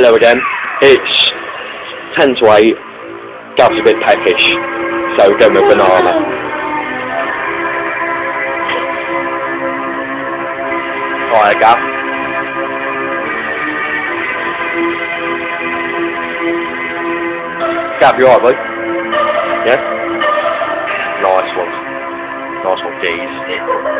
Hello again. It's 10 to 8. Gav's a bit peckish, so we're going with banana. Alright, Gav. Gav, you alright, boy? Yeah? Nice one. Nice one, geez.